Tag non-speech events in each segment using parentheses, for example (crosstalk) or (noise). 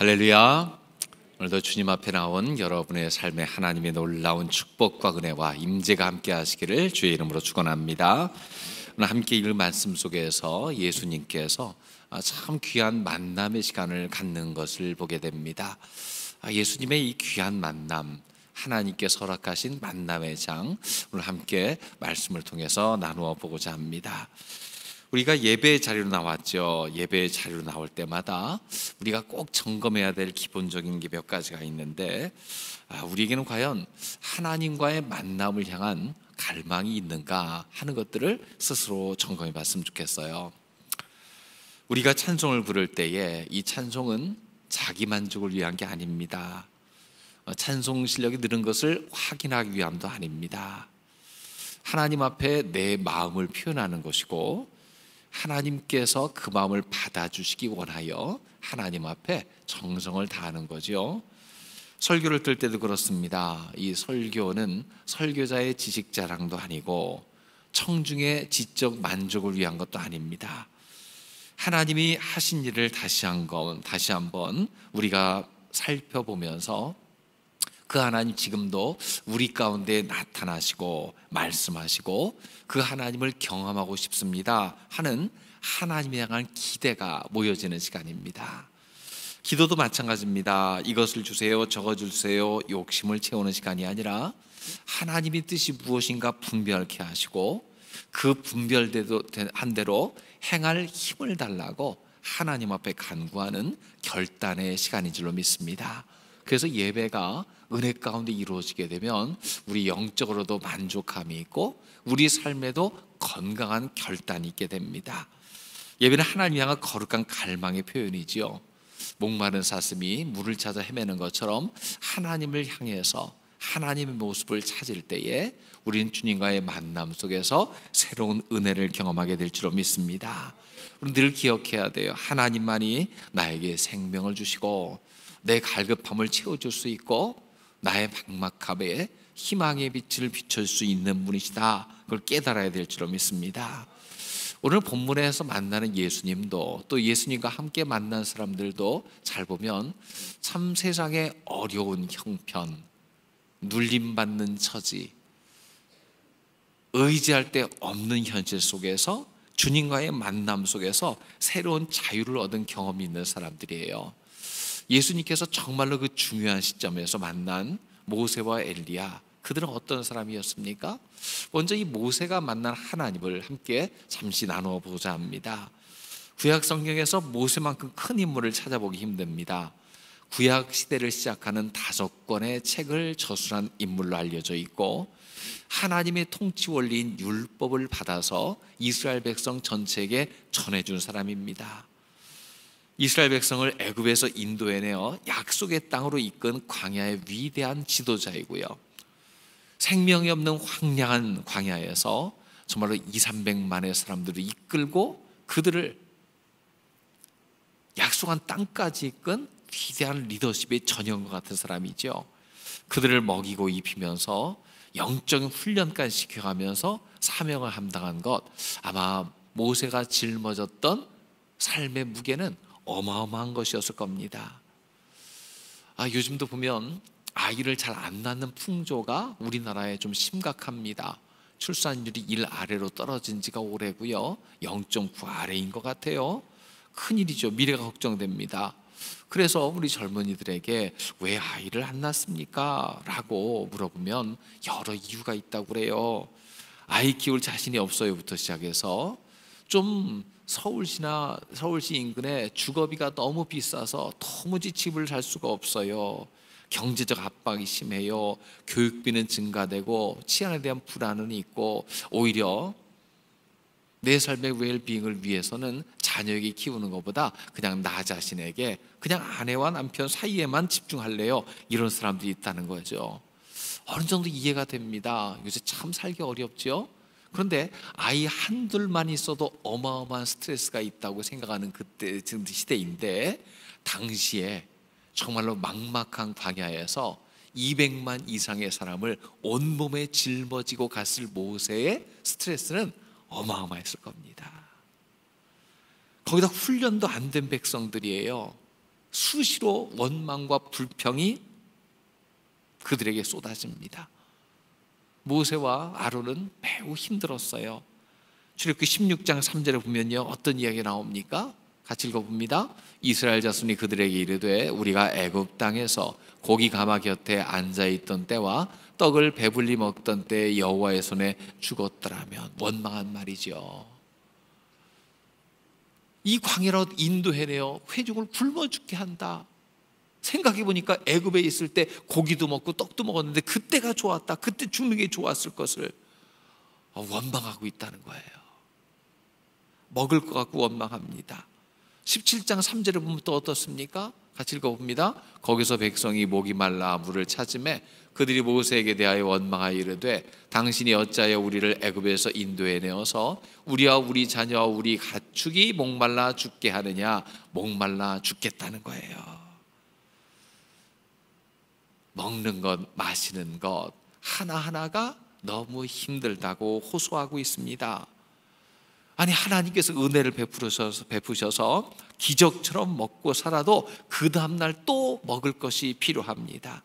할렐루야. 오늘도 주님 앞에 나온 여러분의 삶에 하나님의 놀라운 축복과 은혜와 임재가 함께 하시기를 주의 이름으로 축원합니다. 오늘 함께 읽을 말씀 속에서 예수님께서 참 귀한 만남의 시간을 갖는 것을 보게 됩니다. 예수님의 이 귀한 만남, 하나님께서 허락하신 만남의 장, 오늘 함께 말씀을 통해서 나누어 보고자 합니다. 우리가 예배 자리로 나왔죠. 예배 자리로 나올 때마다 우리가 꼭 점검해야 될 기본적인 게 몇 가지가 있는데 아, 우리에게는 과연 하나님과의 만남을 향한 갈망이 있는가 하는 것들을 스스로 점검해 봤으면 좋겠어요. 우리가 찬송을 부를 때에 이 찬송은 자기 만족을 위한 게 아닙니다. 어, 찬송 실력이 늘은 것을 확인하기 위함도 아닙니다. 하나님 앞에 내 마음을 표현하는 것이고 하나님께서 그 마음을 받아주시기 원하여 하나님 앞에 정성을 다하는 거죠. 설교를 들 때도 그렇습니다. 이 설교는 설교자의 지식 자랑도 아니고 청중의 지적 만족을 위한 것도 아닙니다. 하나님이 하신 일을 다시 한번 다시 한번 우리가 살펴보면서 그 하나님 지금도 우리 가운데 나타나시고 말씀하시고 그 하나님을 경험하고 싶습니다 하는 하나님에 향한 기대가 모여지는 시간입니다. 기도도 마찬가지입니다. 이것을 주세요, 저거 주세요, 욕심을 채우는 시간이 아니라 하나님의 뜻이 무엇인가 분별케 하시고 그 분별한 대로 행할 힘을 달라고 하나님 앞에 간구하는 결단의 시간인 줄로 믿습니다. 그래서 예배가 은혜 가운데 이루어지게 되면 우리 영적으로도 만족함이 있고 우리 삶에도 건강한 결단이 있게 됩니다. 예배는 하나님 향한 거룩한 갈망의 표현이지요. 목마른 사슴이 물을 찾아 헤매는 것처럼 하나님을 향해서 하나님의 모습을 찾을 때에 우리는 주님과의 만남 속에서 새로운 은혜를 경험하게 될 줄로 믿습니다. 우리 늘 기억해야 돼요. 하나님만이 나에게 생명을 주시고 내 갈급함을 채워줄 수 있고 나의 막막함에 희망의 빛을 비출 수 있는 분이시다. 그걸 깨달아야 될 줄로 믿습니다. 오늘 본문에서 만나는 예수님도 또 예수님과 함께 만난 사람들도 잘 보면 참 세상의 어려운 형편, 눌림받는 처지, 의지할 데 없는 현실 속에서 주님과의 만남 속에서 새로운 자유를 얻은 경험이 있는 사람들이에요. 예수님께서 정말로 그 중요한 시점에서 만난 모세와 엘리야 그들은 어떤 사람이었습니까? 먼저 이 모세가 만난 하나님을 함께 잠시 나누어 보자 합니다. 구약 성경에서 모세만큼 큰 인물을 찾아보기 힘듭니다. 구약 시대를 시작하는 다섯 권의 책을 저술한 인물로 알려져 있고 하나님의 통치 원리인 율법을 받아서 이스라엘 백성 전체에게 전해준 사람입니다. 이스라엘 백성을 애굽에서 인도해내어 약속의 땅으로 이끈 광야의 위대한 지도자이고요. 생명이 없는 황량한 광야에서 정말로 2, 300만의 사람들을 이끌고 그들을 약속한 땅까지 이끈 위대한 리더십의 전형과 같은 사람이죠. 그들을 먹이고 입히면서 영적인 훈련까지 시켜가면서 사명을 감당한 것 아마 모세가 짊어졌던 삶의 무게는 어마어마한 것이었을 겁니다. 아, 요즘도 보면 아이를 잘 안 낳는 풍조가 우리나라에 좀 심각합니다. 출산율이 1 아래로 떨어진 지가 오래고요. 0.9 아래인 것 같아요. 큰일이죠. 미래가 걱정됩니다. 그래서 우리 젊은이들에게 왜 아이를 안 낳습니까? 라고 물어보면 여러 이유가 있다고 그래요. 아이 키울 자신이 없어요부터 시작해서 좀 서울시나 서울시 인근에 주거비가 너무 비싸서 도무지 집을 살 수가 없어요. 경제적 압박이 심해요. 교육비는 증가되고 치안에 대한 불안은 있고 오히려 내 삶의 웰빙을 위해서는 자녀에게 키우는 것보다 그냥 나 자신에게 그냥 아내와 남편 사이에만 집중할래요. 이런 사람들이 있다는 거죠. 어느 정도 이해가 됩니다. 요새 참 살기 어렵죠. 그런데 아이 한둘만 있어도 어마어마한 스트레스가 있다고 생각하는 그때 시대인데 당시에 정말로 막막한 광야에서 200만 이상의 사람을 온몸에 짊어지고 갔을 모세의 스트레스는 어마어마했을 겁니다. 거기다 훈련도 안 된 백성들이에요. 수시로 원망과 불평이 그들에게 쏟아집니다. 모세와 아론은 매우 힘들었어요. 출애굽기 16장 3절에 보면요. 어떤 이야기가 나옵니까? 같이 읽어봅니다. 이스라엘 자손이 그들에게 이르되 우리가 애굽 땅에서 고기 가마 곁에 앉아 있던 때와 떡을 배불리 먹던 때 여호와의 손에 죽었더라면 원망한 말이죠. 이 광야로 인도해내어 회중을 굶어 죽게 한다. 생각해 보니까 애굽에 있을 때 고기도 먹고 떡도 먹었는데 그때가 좋았다. 그때 죽는 게 좋았을 것을 원망하고 있다는 거예요. 먹을 것 같고 원망합니다. 17장 3절에 보면 또 어떻습니까? 같이 읽어봅니다. 거기서 백성이 목이 말라 물을 찾음에 그들이 모세에게 대하여 원망하여 이르되 당신이 어찌하여 우리를 애굽에서 인도해 내어서 우리와 우리 자녀와 우리 가축이 목말라 죽게 하느냐 목말라 죽겠다는 거예요. 먹는 것, 마시는 것 하나하나가 너무 힘들다고 호소하고 있습니다. 아니 하나님께서 은혜를 베푸셔서 베푸셔서 기적처럼 먹고 살아도 그 다음 날 또 먹을 것이 필요합니다.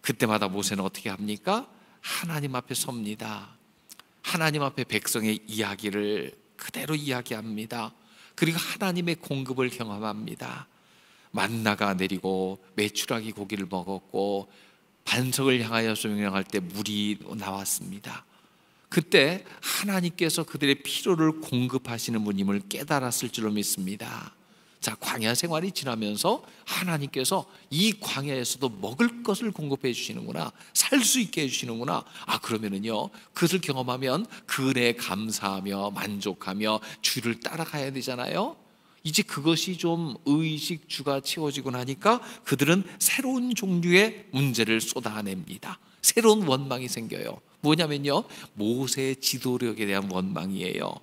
그때마다 모세는 어떻게 합니까? 하나님 앞에 섭니다. 하나님 앞에 백성의 이야기를 그대로 이야기합니다. 그리고 하나님의 공급을 경험합니다. 만나가 내리고 메추라기 고기를 먹었고 반석을 향하여 조명할 때 물이 나왔습니다. 그때 하나님께서 그들의 필요를 공급하시는 분임을 깨달았을 줄로 믿습니다. 자, 광야 생활이 지나면서 하나님께서 이 광야에서도 먹을 것을 공급해 주시는구나. 살 수 있게 해 주시는구나. 아, 그러면은요. 그것을 경험하면 그 은혜에 감사하며 만족하며 주를 따라가야 되잖아요. 이제 그것이 좀 의식주가 채워지고 나니까 그들은 새로운 종류의 문제를 쏟아냅니다. 새로운 원망이 생겨요. 뭐냐면요. 모세의 지도력에 대한 원망이에요.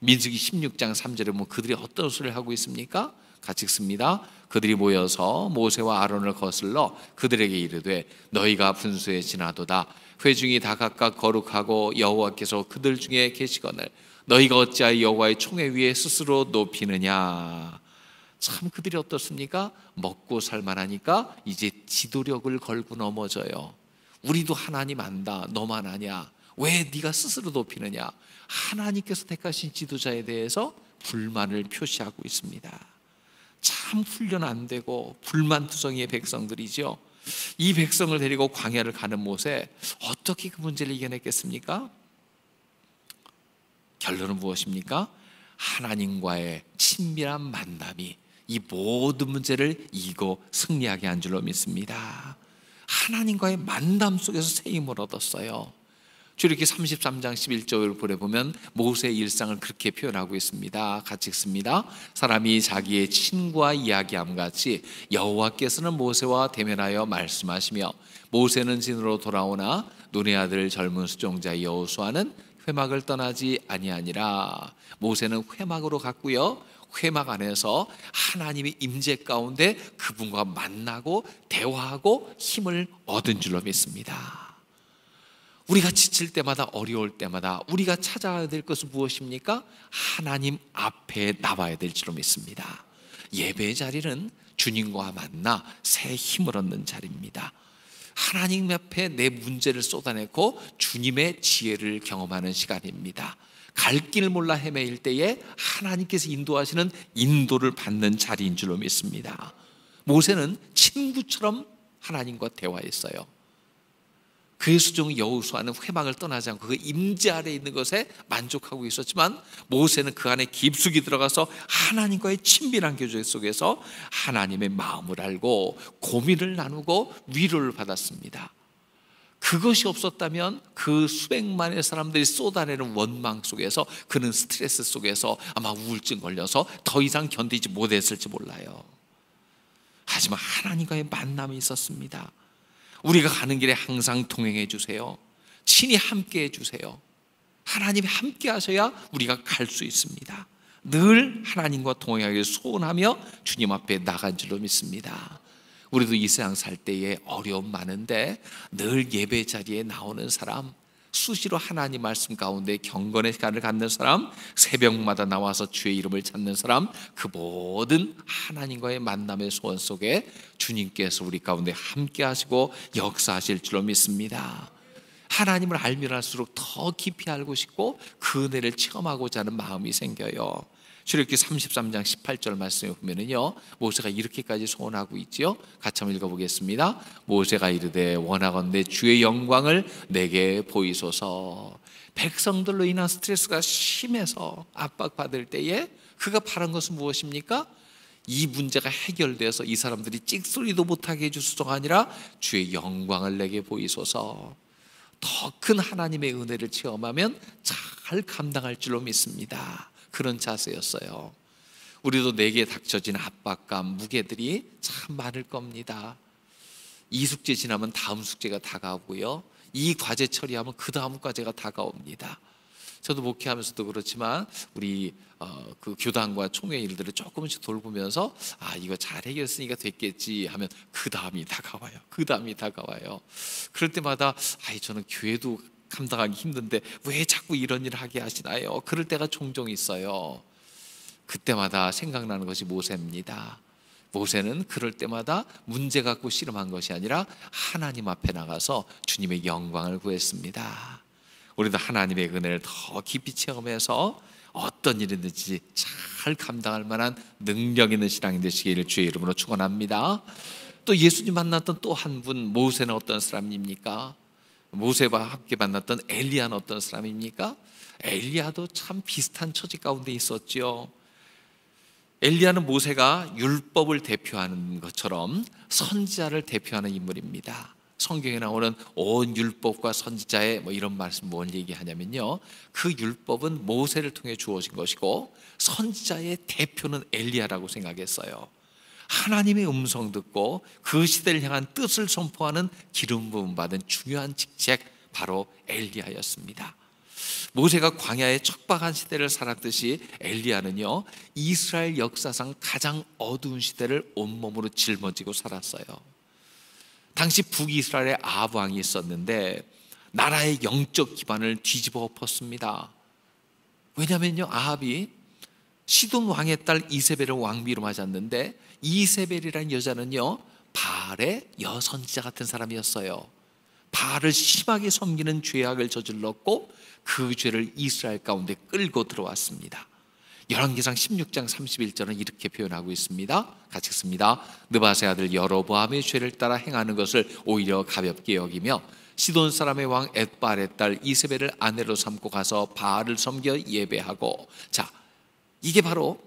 민수기 16장 3절에 보면 그들이 어떤 소리를 하고 있습니까? 같이 읽습니다. 그들이 모여서 모세와 아론을 거슬러 그들에게 이르되 너희가 분수에 지나도다 회중이 다 각각 거룩하고 여호와께서 그들 중에 계시거늘 너희가 어찌하여 여호와의 총회 위에 스스로 높이느냐? 참 그들이 어떻습니까? 먹고 살만하니까 이제 지도력을 걸고 넘어져요. 우리도 하나님 안다 너만 아냐? 왜 네가 스스로 높이느냐? 하나님께서 택하신 지도자에 대해서 불만을 표시하고 있습니다. 참 훈련 안 되고 불만투성이의 백성들이죠. 이 백성을 데리고 광야를 가는 모세 어떻게 그 문제를 이겨냈겠습니까? 결론은 무엇입니까? 하나님과의 친밀한 만남이 이 모든 문제를 이고 승리하게 한 줄로 믿습니다. 하나님과의 만남 속에서 새 힘을 얻었어요. 출애기 33장 11절을 보내보면 모세의 일상을 그렇게 표현하고 있습니다. 같이 읽습니다. 사람이 자기의 친구와 이야기함 같이 여호와께서는 모세와 대면하여 말씀하시며 모세는 진으로 돌아오나 눈의 아들 젊은 수종자 여호수아는 회막을 떠나지 아니하니라. 모세는 회막으로 갔고요. 회막 안에서 하나님의 임재 가운데 그분과 만나고 대화하고 힘을 얻은 줄로 믿습니다. 우리가 지칠 때마다 어려울 때마다 우리가 찾아야 될 것은 무엇입니까? 하나님 앞에 나와야 될 줄로 믿습니다. 예배 자리는 주님과 만나 새 힘을 얻는 자리입니다. 하나님 앞에 내 문제를 쏟아내고 주님의 지혜를 경험하는 시간입니다. 갈 길 몰라 헤매일 때에 하나님께서 인도하시는 인도를 받는 자리인 줄로 믿습니다. 모세는 친구처럼 하나님과 대화했어요. 그의 수종 여우수아는 회망을 떠나지 않고 그 임재 아래 있는 것에 만족하고 있었지만 모세는 그 안에 깊숙이 들어가서 하나님과의 친밀한 교제 속에서 하나님의 마음을 알고 고민을 나누고 위로를 받았습니다. 그것이 없었다면 그 수백만의 사람들이 쏟아내는 원망 속에서 그는 스트레스 속에서 아마 우울증 걸려서 더 이상 견디지 못했을지 몰라요. 하지만 하나님과의 만남이 있었습니다. 우리가 가는 길에 항상 동행해 주세요. 친히 함께 해 주세요. 하나님이 함께 하셔야 우리가 갈 수 있습니다. 늘 하나님과 동행하기를 소원하며 주님 앞에 나간 줄로 믿습니다. 우리도 이 세상 살 때에 어려움 많은데 늘 예배 자리에 나오는 사람, 수시로 하나님 말씀 가운데 경건의 시간을 갖는 사람, 새벽마다 나와서 주의 이름을 찾는 사람, 그 모든 하나님과의 만남의 소원 속에 주님께서 우리 가운데 함께 하시고 역사하실 줄로 믿습니다. 하나님을 알면 할수록 더 깊이 알고 싶고 그 은혜를 체험하고자 하는 마음이 생겨요. 출애굽기 33장 18절 말씀에 보면은요. 모세가 이렇게까지 소원하고 있지요. 같이 한번 읽어 보겠습니다. 모세가 이르되 원하건대 주의 영광을 내게 보이소서. 백성들로 인한 스트레스가 심해서 압박받을 때에 그가 바란 것은 무엇입니까? 이 문제가 해결돼서 이 사람들이 찍소리도 못하게 해주소서가 아니라 주의 영광을 내게 보이소서. 더 큰 하나님의 은혜를 체험하면 잘 감당할 줄로 믿습니다. 그런 자세였어요. 우리도 내게 닥쳐진 압박감, 무게들이 참 많을 겁니다. 이 숙제 지나면 다음 숙제가 다가오고요. 이 과제 처리하면 그 다음 과제가 다가옵니다. 저도 목회하면서도 그렇지만 우리 어, 그 교단과 총회 일들을 조금씩 돌보면서 아 이거 잘 해결했으니까 됐겠지 하면 그 다음이 다가와요. 그 다음이 다가와요. 그럴 때마다 아이 저는 교회도 감당하기 힘든데 왜 자꾸 이런 일을 하게 하시나요? 그럴 때가 종종 있어요. 그때마다 생각나는 것이 모세입니다. 모세는 그럴 때마다 문제 갖고 씨름한 것이 아니라 하나님 앞에 나가서 주님의 영광을 구했습니다. 우리도 하나님의 은혜를 더 깊이 체험해서 어떤 일이든지 잘 감당할 만한 능력 있는 신앙이 되시기를 주의 이름으로 축원합니다. 또 예수님 만났던 또 한 분 모세는 어떤 사람입니까? 모세와 함께 만났던 엘리야는 어떤 사람입니까? 엘리야도 참 비슷한 처지 가운데 있었죠. 엘리야는 모세가 율법을 대표하는 것처럼 선지자를 대표하는 인물입니다. 성경에 나오는 온 율법과 선지자의 뭐 이런 말씀 뭘 얘기하냐면요. 그 율법은 모세를 통해 주어진 것이고 선지자의 대표는 엘리야라고 생각했어요. 하나님의 음성 듣고 그 시대를 향한 뜻을 선포하는 기름 부음 받은 중요한 직책 바로 엘리야였습니다. 모세가 광야의 척박한 시대를 살았듯이 엘리야는요 이스라엘 역사상 가장 어두운 시대를 온몸으로 짊어지고 살았어요. 당시 북이스라엘에 아합 왕이 있었는데 나라의 영적 기반을 뒤집어 엎었습니다. 왜냐면요 아합이 시돈 왕의 딸 이세벨을 왕비로 맞았는데 이세벨이라는 여자는요 바알의 여선지자 같은 사람이었어요. 바알을 심하게 섬기는 죄악을 저질렀고 그 죄를 이스라엘 가운데 끌고 들어왔습니다. 열왕기상 16장 31절은 이렇게 표현하고 있습니다. 같이 읽습니다. 느바세 아들 여로보암의 죄를 따라 행하는 것을 오히려 가볍게 여기며 시돈 사람의 왕 엣바알의 딸 이세벨을 아내로 삼고 가서 바알을 섬겨 예배하고 자 이게 바로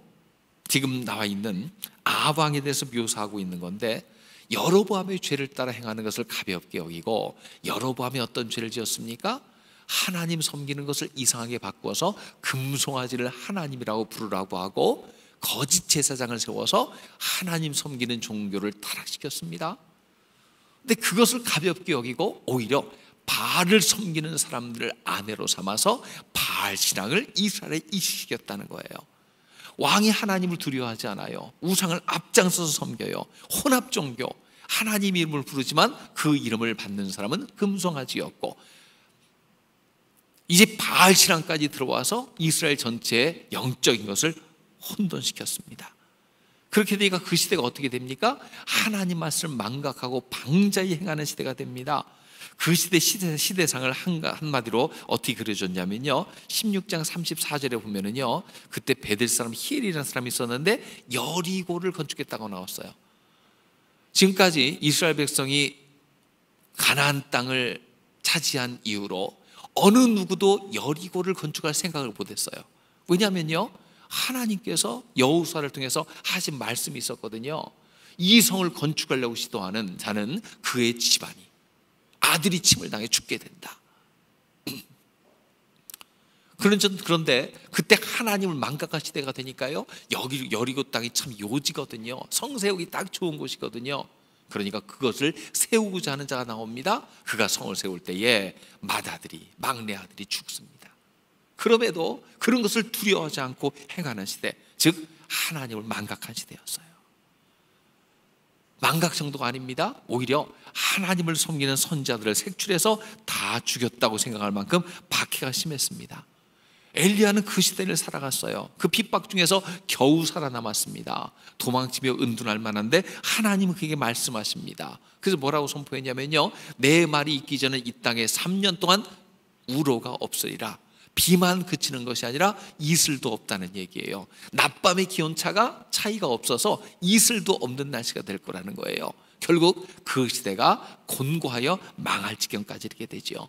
지금 나와 있는 아방에 대해서 묘사하고 있는 건데 여로보암의 죄를 따라 행하는 것을 가볍게 여기고 여로보암이 어떤 죄를 지었습니까? 하나님 섬기는 것을 이상하게 바꿔서 금송아지를 하나님이라고 부르라고 하고 거짓 제사장을 세워서 하나님 섬기는 종교를 타락시켰습니다. 근데 그것을 가볍게 여기고 오히려 바알을 섬기는 사람들을 아내로 삼아서 바알 신앙을 이스라엘에 이식시켰다는 거예요. 왕이 하나님을 두려워하지 않아요. 우상을 앞장서서 섬겨요. 혼합 종교. 하나님 이름을 부르지만 그 이름을 받는 사람은 금송아지였고 이제 바알 신앙까지 들어와서 이스라엘 전체의 영적인 것을 혼돈시켰습니다. 그렇게 되니까 그 시대가 어떻게 됩니까? 하나님 말씀을 망각하고 방자히 행하는 시대가 됩니다. 그 시대, 시대 시대상을 한, 한마디로 어떻게 그려졌냐면요. 16장 34절에 보면은요. 그때 베들 사람 히엘이라는 사람이 있었는데 여리고를 건축했다고 나왔어요. 지금까지 이스라엘 백성이 가나안 땅을 차지한 이후로 어느 누구도 여리고를 건축할 생각을 못 했어요. 왜냐하면요. 하나님께서 여호수아를 통해서 하신 말씀이 있었거든요. 이 성을 건축하려고 시도하는 자는 그의 집안이 아들이 침을 당해 죽게 된다. (clears throat) 그런데 그때 하나님을 망각한 시대가 되니까요. 여기 여리고 땅이 참 요지거든요. 성 세우기 딱 좋은 곳이거든요. 그러니까 그것을 세우고자 하는 자가 나옵니다. 그가 성을 세울 때에 맏아들이 막내 아들이 죽습니다. 그럼에도 그런 것을 두려워하지 않고 행하는 시대, 즉 하나님을 망각한 시대였어요. 망각 정도가 아닙니다. 오히려 하나님을 섬기는 선자들을 색출해서 다 죽였다고 생각할 만큼 박해가 심했습니다. 엘리야는 그 시대를 살아갔어요. 그 핍박 중에서 겨우 살아남았습니다. 도망치며 은둔할 만한데 하나님은 그에게 말씀하십니다. 그래서 뭐라고 선포했냐면요. 내 말이 있기 전에 이 땅에 3년 동안 우로가 없으리라. 비만 그치는 것이 아니라 이슬도 없다는 얘기예요. 낮밤의 기온차가 차이가 없어서 이슬도 없는 날씨가 될 거라는 거예요. 결국 그 시대가 곤고하여 망할 지경까지 이르게 되죠.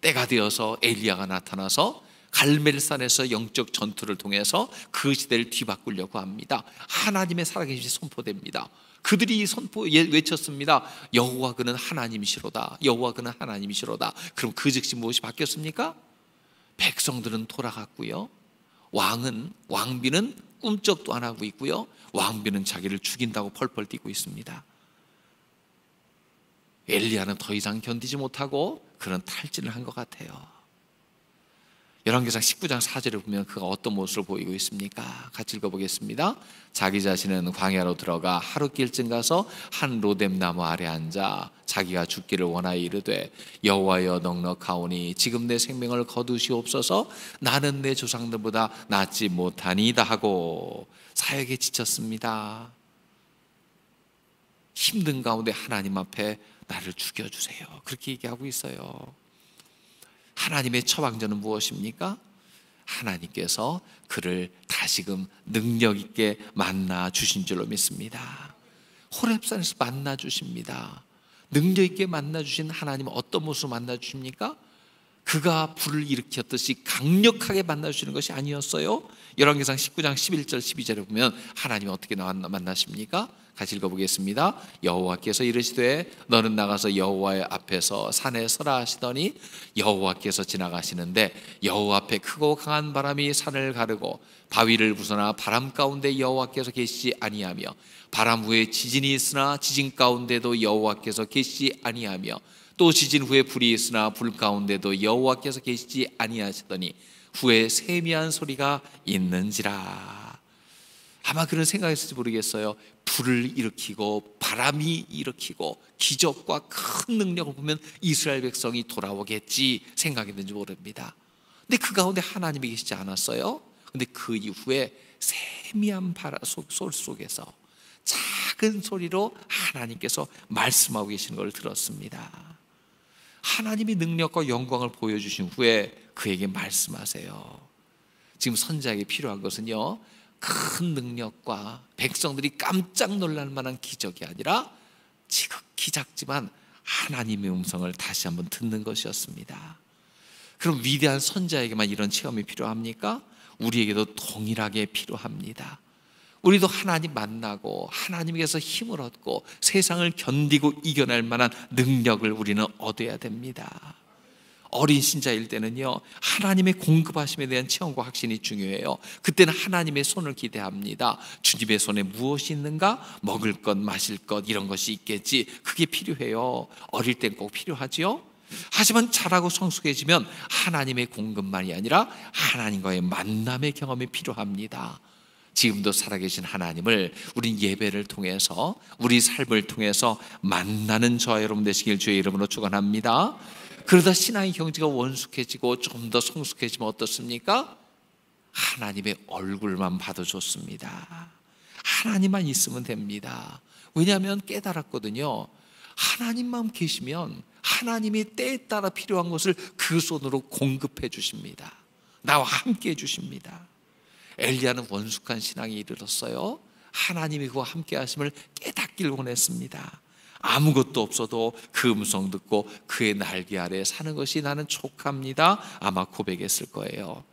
때가 되어서 엘리야가 나타나서 갈멜산에서 영적 전투를 통해서 그 시대를 뒤바꾸려고 합니다. 하나님의 살아계신 선포됩니다. 그들이 선포 예, 외쳤습니다. 여호와 그는 하나님이시로다. 여호와 그는 하나님이시로다. 그럼 그 즉시 무엇이 바뀌었습니까? 백성들은 돌아갔고요. 왕은 왕비는 꿈쩍도 안 하고 있고요. 왕비는 자기를 죽인다고 펄펄 뛰고 있습니다. 엘리야는 더 이상 견디지 못하고 그런 탈진을 한 것 같아요. 열왕기상 19장 4절을 보면 그가 어떤 모습을 보이고 있습니까? 같이 읽어보겠습니다. 자기 자신은 광야로 들어가 하루 길쯤 가서 한 로뎀 나무 아래 앉아 자기가 죽기를 원하여 이르되 여호와여 넉넉하오니 지금 내 생명을 거두시옵소서 나는 내 조상들보다 낫지 못하니이다 하고 사역에 지쳤습니다. 힘든 가운데 하나님 앞에 나를 죽여주세요. 그렇게 얘기하고 있어요. 하나님의 처방전은 무엇입니까? 하나님께서 그를 다시금 능력 있게 만나 주신 줄로 믿습니다. 호렙산에서 만나 주십니다. 능력 있게 만나 주신 하나님 어떤 모습 만나 주십니까? 그가 불을 일으켰듯이 강력하게 만나 주시는 것이 아니었어요. 열왕기상 19장 11절 12절에 보면 하나님이 어떻게 만나십니까? 같이 읽어보겠습니다. 여호와께서 이르시되 너는 나가서 여호와의 앞에서 산에 서라 하시더니 여호와께서 지나가시는데 여호와 앞에 크고 강한 바람이 산을 가르고 바위를 부서나 바람 가운데 여호와께서 계시지 아니하며 바람 후에 지진이 있으나 지진 가운데도 여호와께서 계시지 아니하며 또 지진 후에 불이 있으나 불 가운데도 여호와께서 계시지 아니하시더니 후에 세미한 소리가 있는지라 아마 그런 생각했을지 모르겠어요. 불을 일으키고 바람이 일으키고 기적과 큰 능력을 보면 이스라엘 백성이 돌아오겠지 생각했는지 모릅니다. 근데 그 가운데 하나님이 계시지 않았어요. 근데 그 이후에 세미한 바람 속 속에서 작은 소리로 하나님께서 말씀하고 계시는 걸 들었습니다. 하나님이 능력과 영광을 보여주신 후에 그에게 말씀하세요. 지금 선자에게 필요한 것은요, 큰 능력과 백성들이 깜짝 놀랄 만한 기적이 아니라 지극히 작지만 하나님의 음성을 다시 한번 듣는 것이었습니다. 그럼 위대한 선자에게만 이런 체험이 필요합니까? 우리에게도 동일하게 필요합니다. 우리도 하나님 만나고 하나님께서 힘을 얻고 세상을 견디고 이겨낼 만한 능력을 우리는 얻어야 됩니다. 어린 신자일 때는요, 하나님의 공급하심에 대한 체험과 확신이 중요해요. 그때는 하나님의 손을 기대합니다. 주님의 손에 무엇이 있는가? 먹을 것, 마실 것, 이런 것이 있겠지. 그게 필요해요. 어릴 땐 꼭 필요하지요? 하지만 자라고 성숙해지면 하나님의 공급만이 아니라 하나님과의 만남의 경험이 필요합니다. 지금도 살아계신 하나님을 우리 예배를 통해서 우리 삶을 통해서 만나는 저와 여러분 되시길 주의 이름으로 축원합니다. 그러다 신앙의 경지가 원숙해지고 좀 더 성숙해지면 어떻습니까? 하나님의 얼굴만 봐도 좋습니다. 하나님만 있으면 됩니다. 왜냐하면 깨달았거든요. 하나님만 계시면 하나님이 때에 따라 필요한 것을 그 손으로 공급해 주십니다. 나와 함께 해 주십니다. 엘리야는 원숙한 신앙이 이르렀어요. 하나님이 그와 함께 하심을 깨닫길 원했습니다. 아무것도 없어도 그 음성 듣고 그의 날개 아래 사는 것이 나는 촉합니다. 아마 고백했을 거예요.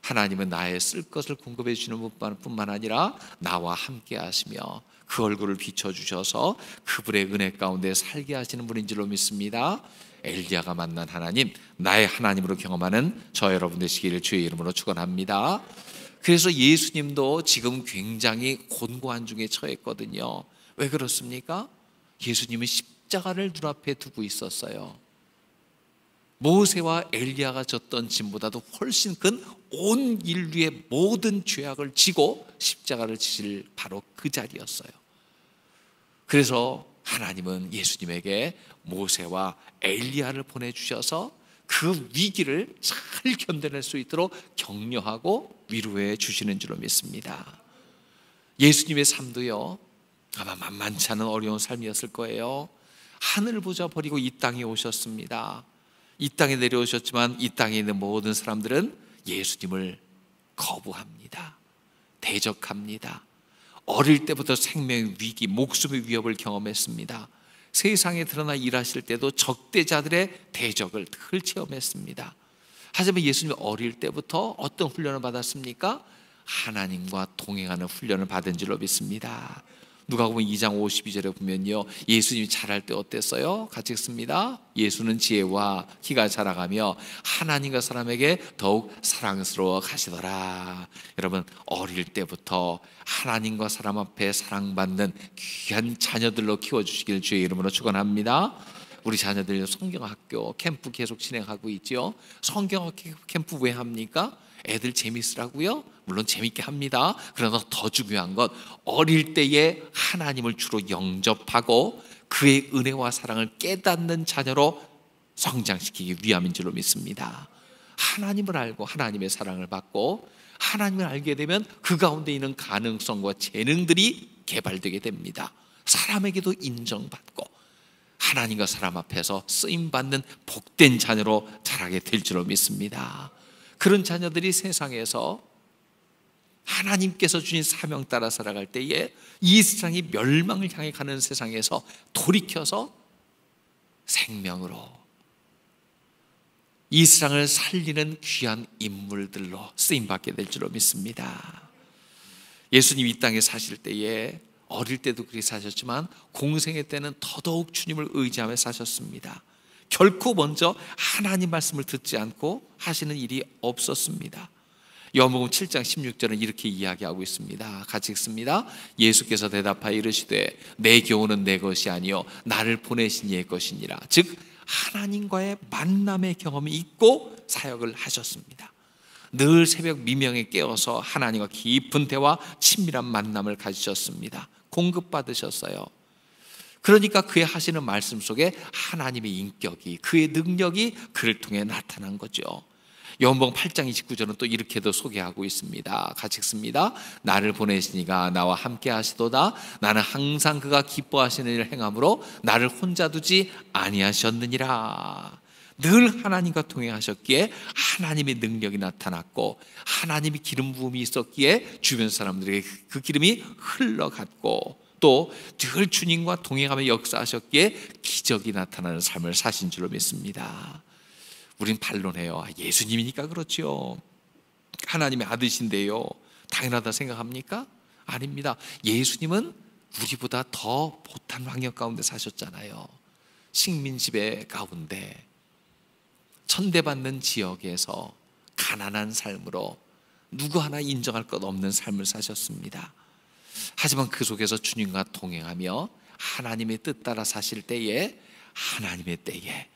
하나님은 나의 쓸 것을 공급해 주시는 뿐만 아니라 나와 함께 하시며 그 얼굴을 비춰 주셔서 그분의 은혜 가운데 살게 하시는 분인 줄로 믿습니다. 엘리야가 만난 하나님, 나의 하나님으로 경험하는 저 여러분 되시기를 주의 이름으로 축원합니다. 그래서 예수님도 지금 굉장히 곤고한 중에 처했거든요. 왜 그렇습니까? 예수님은 십자가를 눈앞에 두고 있었어요. 모세와 엘리야가 졌던 짐보다도 훨씬 큰 온 인류의 모든 죄악을 지고 십자가를 지실 바로 그 자리였어요. 그래서 하나님은 예수님에게 모세와 엘리야를 보내 주셔서 그 위기를 잘 견뎌낼 수 있도록 격려하고 위로해 주시는 줄로 믿습니다. 예수님의 삶도요, 아마 만만치 않은 어려운 삶이었을 거예요. 하늘 보자 버리고 이 땅에 오셨습니다. 이 땅에 내려오셨지만 이 땅에 있는 모든 사람들은 예수님을 거부합니다. 대적합니다. 어릴 때부터 생명의 위기, 목숨의 위협을 경험했습니다. 세상에 드러나 일하실 때도 적대자들의 대적을 늘 체험했습니다. 하지만 예수님이 어릴 때부터 어떤 훈련을 받았습니까? 하나님과 동행하는 훈련을 받은 줄로 믿습니다. 누가 보면 2장 52절에 보면요. 예수님이 자랄 때 어땠어요? 같이 읽습니다. 예수는 지혜와 키가 자라가며 하나님과 사람에게 더욱 사랑스러워 가시더라. 여러분, 어릴 때부터 하나님과 사람 앞에 사랑받는 귀한 자녀들로 키워주시길 주의 이름으로 축원합니다. 우리 자녀들 성경학교 캠프 계속 진행하고 있죠. 성경학교 캠프 왜 합니까? 애들 재밌으라고요? 물론 재밌게 합니다. 그러나 더 중요한 건 어릴 때에 하나님을 주로 영접하고 그의 은혜와 사랑을 깨닫는 자녀로 성장시키기 위함인 줄로 믿습니다. 하나님을 알고 하나님의 사랑을 받고 하나님을 알게 되면 그 가운데 있는 가능성과 재능들이 개발되게 됩니다. 사람에게도 인정받고 하나님과 사람 앞에서 쓰임 받는 복된 자녀로 자라게 될 줄로 믿습니다. 그런 자녀들이 세상에서 하나님께서 주신 사명 따라 살아갈 때에 이 세상이 멸망을 향해 가는 세상에서 돌이켜서 생명으로 이 세상을 살리는 귀한 인물들로 쓰임 받게 될 줄로 믿습니다. 예수님 이 땅에 사실 때에 어릴 때도 그렇게 사셨지만 공생의 때는 더더욱 주님을 의지하며 사셨습니다. 결코 먼저 하나님 말씀을 듣지 않고 하시는 일이 없었습니다. 요한복음 7장 16절은 이렇게 이야기하고 있습니다. 같이 읽습니다. 예수께서 대답하여 이르시되 내 교훈은 내 것이 아니요 나를 보내신 이의 것이니라. 즉 하나님과의 만남의 경험이 있고 사역을 하셨습니다. 늘 새벽 미명에 깨어서 하나님과 깊은 대화, 친밀한 만남을 가지셨습니다. 공급받으셨어요. 그러니까 그의 하시는 말씀 속에 하나님의 인격이 그의 능력이 그를 통해 나타난 거죠. 요한복음 8장 29절은 또 이렇게도 소개하고 있습니다. 같이 읽습니다. 나를 보내시니가 나와 함께 하시도다. 나는 항상 그가 기뻐하시는 일을 행함으로 나를 혼자 두지 아니하셨느니라. 늘 하나님과 동행하셨기에 하나님의 능력이 나타났고 하나님의 기름 부음이 있었기에 주변 사람들에게 그 기름이 흘러갔고 또 늘 주님과 동행하며 역사하셨기에 기적이 나타나는 삶을 사신 줄로 믿습니다. 우린 반론해요. 아, 예수님이니까 그렇지요. 하나님의 아들신데요. 당연하다 생각합니까? 아닙니다. 예수님은 우리보다 더 못한 환경 가운데 사셨잖아요. 식민지배 가운데 천대받는 지역에서 가난한 삶으로 누구 하나 인정할 것 없는 삶을 사셨습니다. 하지만 그 속에서 주님과 동행하며 하나님의 뜻 따라 사실 때에 하나님의 때에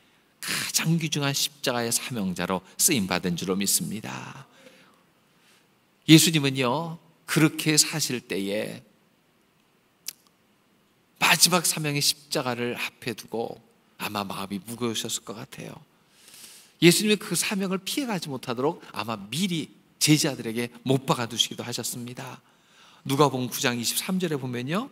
가장 귀중한 십자가의 사명자로 쓰임 받은 줄로 믿습니다. 예수님은요 그렇게 사실 때에 마지막 사명의 십자가를 앞에 두고 아마 마음이 무거우셨을 것 같아요. 예수님이 그 사명을 피해가지 못하도록 아마 미리 제자들에게 못 박아 두시기도 하셨습니다. 누가복음 9장 23절에 보면요.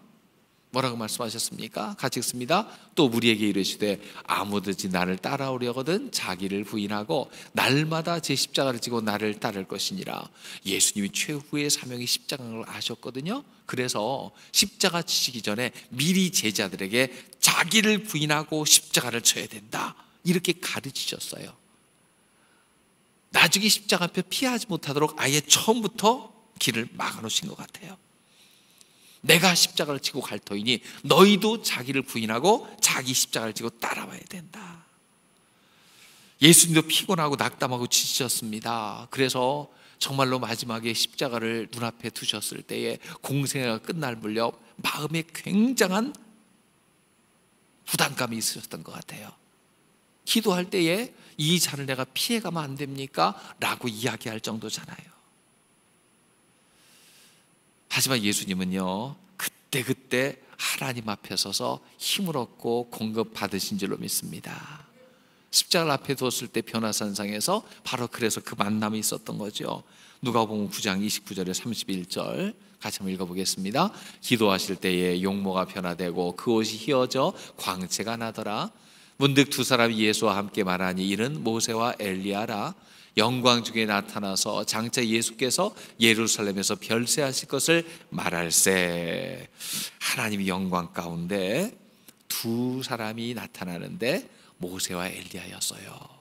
뭐라고 말씀하셨습니까? 같이 읽습니다. 또 우리에게 이르시되 아무든지 나를 따라오려거든 자기를 부인하고 날마다 제 십자가를 지고 나를 따를 것이니라. 예수님이 최후의 사명이 십자가를 아셨거든요. 그래서 십자가 지시기 전에 미리 제자들에게 자기를 부인하고 십자가를 쳐야 된다. 이렇게 가르치셨어요. 나중에 십자가 앞에 피하지 못하도록 아예 처음부터 길을 막아놓으신 것 같아요. 내가 십자가를 지고 갈 터이니 너희도 자기를 부인하고 자기 십자가를 지고 따라와야 된다. 예수님도 피곤하고 낙담하고 지치셨습니다. 그래서 정말로 마지막에 십자가를 눈앞에 두셨을 때에 공생애가 끝날 물려 마음에 굉장한 부담감이 있으셨던 것 같아요. 기도할 때에 이 잔을 내가 피해가면 안 됩니까? 라고 이야기할 정도잖아요. 하지만 예수님은요, 그때그때 하나님 앞에 서서 힘을 얻고 공급 받으신 줄로 믿습니다. 십자가를 앞에 두었을 때 변화산상에서 바로 그래서 그 만남이 있었던 거죠. 누가 보면 9장 29절에 31절 같이 한번 읽어보겠습니다. 기도하실 때에 용모가 변화되고 그 옷이 휘어져 광채가 나더라. 문득 두 사람이 예수와 함께 말하니 이는 모세와 엘리야라. 영광 중에 나타나서 장차 예수께서 예루살렘에서 별세하실 것을 말할세. 하나님이 영광 가운데 두 사람이 나타나는데 모세와 엘리야였어요.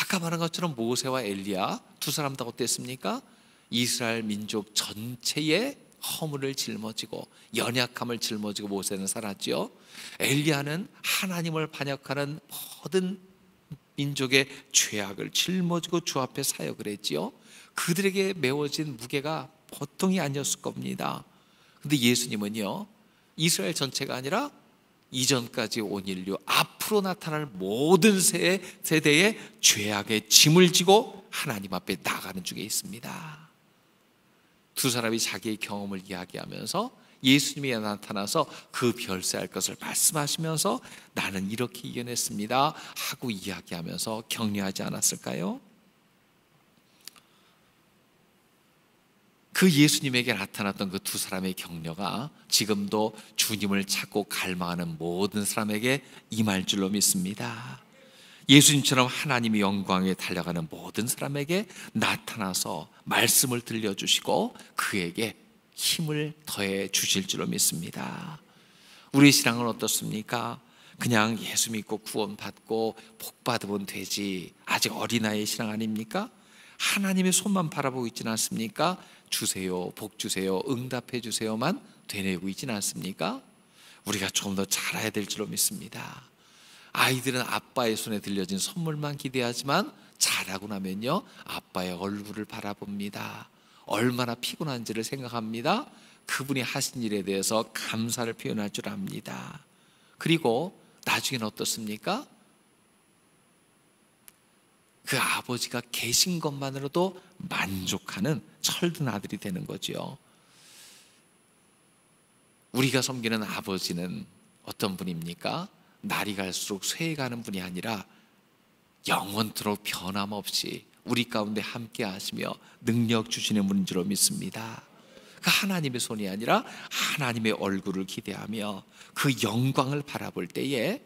아까 말한 것처럼 모세와 엘리야 두 사람 다 어땠습니까? 이스라엘 민족 전체의 허물을 짊어지고 연약함을 짊어지고 모세는 살았지요. 엘리야는 하나님을 반역하는 모든 민족의 죄악을 짊어지고 주 앞에 사역을 했지요. 그들에게 메워진 무게가 보통이 아니었을 겁니다. 근데 예수님은요. 이스라엘 전체가 아니라 이전까지 온 인류 앞으로 나타날 모든 세대의 죄악의 짐을 지고 하나님 앞에 나가는 중에 있습니다. 두 사람이 자기의 경험을 이야기하면서 예수님이 나타나서 그 별세할 것을 말씀하시면서 나는 이렇게 이겨냈습니다 하고 이야기하면서 격려하지 않았을까요? 그 예수님에게 나타났던 그 두 사람의 격려가 지금도 주님을 찾고 갈망하는 모든 사람에게 임할 줄로 믿습니다. 예수님처럼 하나님의 영광에 달려가는 모든 사람에게 나타나서 말씀을 들려주시고 그에게 힘을 더해 주실 줄로 믿습니다. 우리 신앙은 어떻습니까? 그냥 예수 믿고 구원받고 복 받으면 되지. 아직 어린아이의 신앙 아닙니까? 하나님의 손만 바라보고 있지는 않습니까? 주세요, 복 주세요, 응답해 주세요만 되뇌고 있지는 않습니까? 우리가 좀더 잘해야 될 줄로 믿습니다. 아이들은 아빠의 손에 들려진 선물만 기대하지만 자라고 나면요 아빠의 얼굴을 바라봅니다. 얼마나 피곤한지를 생각합니다. 그분이 하신 일에 대해서 감사를 표현할 줄 압니다. 그리고 나중에는 어떻습니까? 그 아버지가 계신 것만으로도 만족하는 철든 아들이 되는 거지요. 우리가 섬기는 아버지는 어떤 분입니까? 날이 갈수록 쇠해가는 분이 아니라 영원토록 변함없이 우리 가운데 함께 하시며 능력 주시는 분인 줄 믿습니다. 그 하나님의 손이 아니라 하나님의 얼굴을 기대하며 그 영광을 바라볼 때에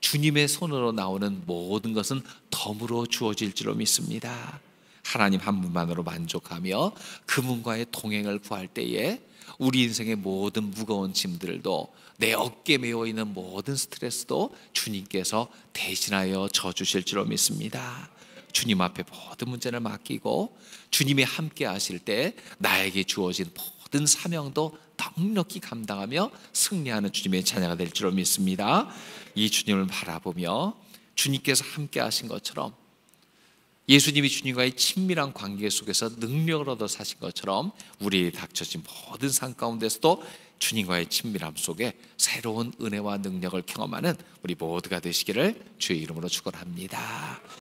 주님의 손으로 나오는 모든 것은 덤으로 주어질 줄로 믿습니다. 하나님 한 분만으로 만족하며 그분과의 동행을 구할 때에 우리 인생의 모든 무거운 짐들도 내 어깨에 메어 있는 모든 스트레스도 주님께서 대신하여 져 주실 줄로 믿습니다. 주님 앞에 모든 문제를 맡기고 주님이 함께 하실 때 나에게 주어진 모든 사명도 넉넉히 감당하며 승리하는 주님의 자녀가 될 줄로 믿습니다. 이 주님을 바라보며 주님께서 함께 하신 것처럼 예수님이 주님과의 친밀한 관계 속에서 능력을 얻어 사신 것처럼 우리에 닥쳐진 모든 상 가운데서도 주님과의 친밀함 속에 새로운 은혜와 능력을 경험하는 우리 모두가 되시기를 주의 이름으로 축원합니다.